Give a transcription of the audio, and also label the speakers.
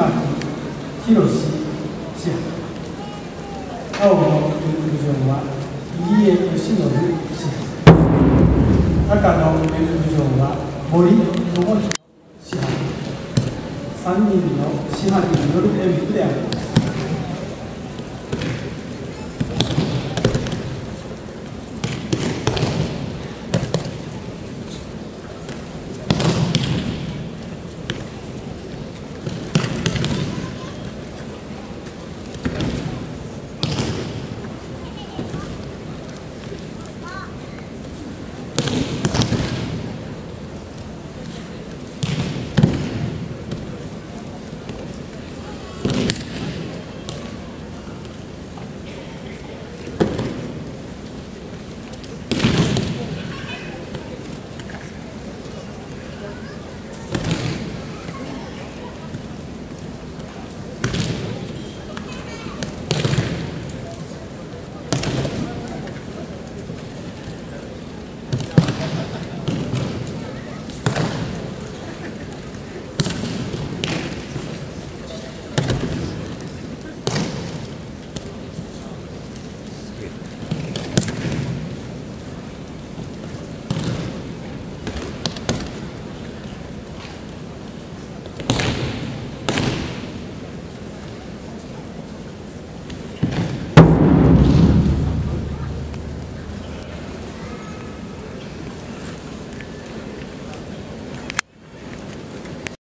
Speaker 1: 巻博志配青の陸上は入江義信志配赤のョンは森友彦志3人の志配による演舞であります